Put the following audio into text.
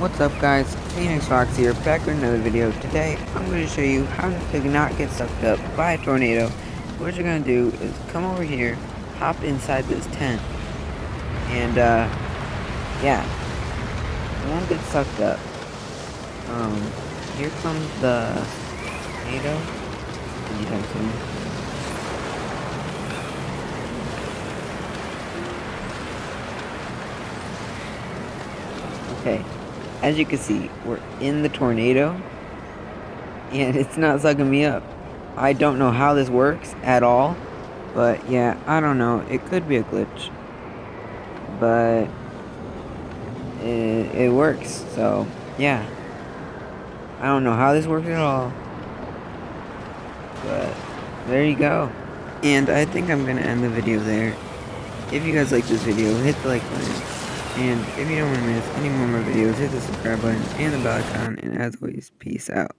What's up guys, Phoenix Fox here, back with another video. Today, I'm going to show you how to not get sucked up by a tornado. What you're going to do is come over here, hop inside this tent, and uh, yeah, you won't get sucked up. Um, here comes the tornado, Did you anytime soon. Okay, as you can see, we're in the tornado, and it's not sucking me up. I don't know how this works at all, but yeah, I don't know. It could be a glitch, but it, it works, so yeah. I don't know how this works at all, but there you go. And I think I'm gonna end the video there. If you guys like this video, hit the like button. And if you don't want to miss any more of my videos, hit the subscribe button and the bell icon. And as always, peace out.